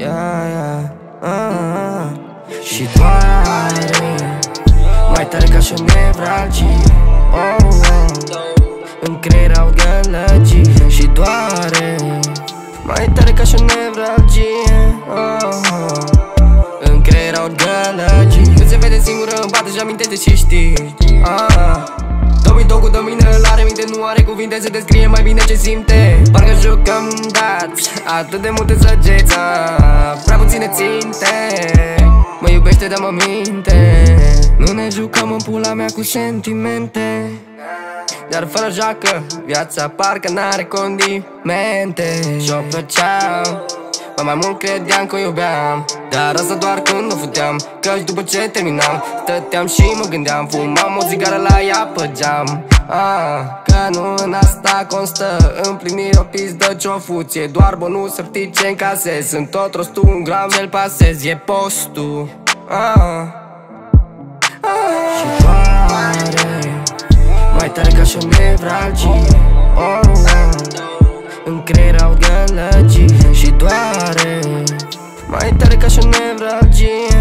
Și doare Mai tare ca și o nevralgie oh, oh. În creier au gălăgii Și doare Mai tare ca și o nevralgie oh, oh. În creier au gălăgii Când se vede singură îmi bate și amintește și știi ah. Domnul cu domine îl are minte Nu are cuvinte să descrie mai bine ce simte Parcă jucăm dați Atât de multe săgeți Prea puține ținte. Mă iubește, dar mă minte. Nu ne jucăm în pula mea cu sentimente. Dar fără joacă, viața parcă n-are condimente. Și-o plăceam Ba mai mult credeam că o iubeam. Dar asta doar când o futeam Căci după ce terminam Stăteam și mă gândeam. Fumam o țigară la ea pe geam ah, Că nu în asta constă. Împlinirea o pizdă ce-o fuție. Doar bonusuri ce încasez Sunt tot rostul un gram ce-l pasez. E postul. Ah, ah. Și doare Mai tare ca și o nevralgie. Oh, oh. În creier au gălăgii Și doare Mai tare ca și o nevralgie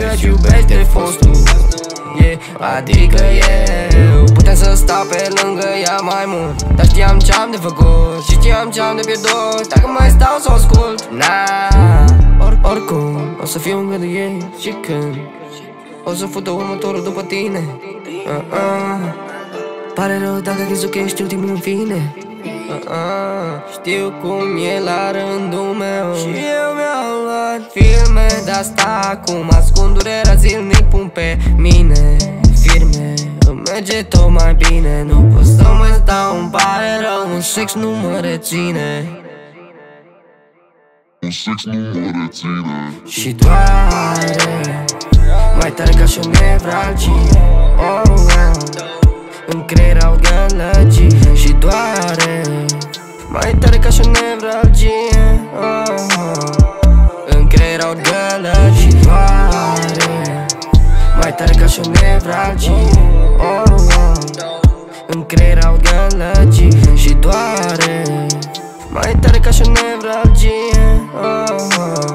ea încă iubește fostul. Yeah. Adică eu Puteam să stau pe lângă ea mai mult. Dar știam ce-am de făcut Și știam ce-am de pierdut. Dacă mai stau să o ascult Nah Or Oricum o să fiu lângă de ei Și când? O să fută următorul după tine. Uh-uh. Pare rău dacă crezi că ești ultimul în fine. Uh-uh. Știu cum e la rândul meu. Și eu mi-am luat filme De-asta acum ascund durerea zilnic Pun pe mine firme. Îmi merge tot mai bine Nu pot să mai stau, îmi pare rău Un sex nu mă reține. Un sex nu mă reține. Și doare mai tare ca și o nevralgie. Oh, oh. În creier au gălăgii. Și doare Mai tare ca și o nevralgie. Oh, oh. În creier au gălăgii Și doare Mai tare ca și o nevralgie oh, oh. În creier au gălăgii Și doare. Mai tare ca și o nevralgie oh, oh.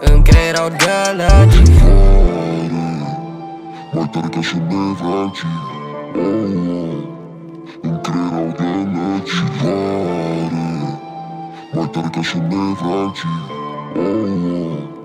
În creier au gălăgii Mai tare ca și nevralgii oh, oh. În creier au gălăgii Vare Mai tare ca și nevralgii oh, oh.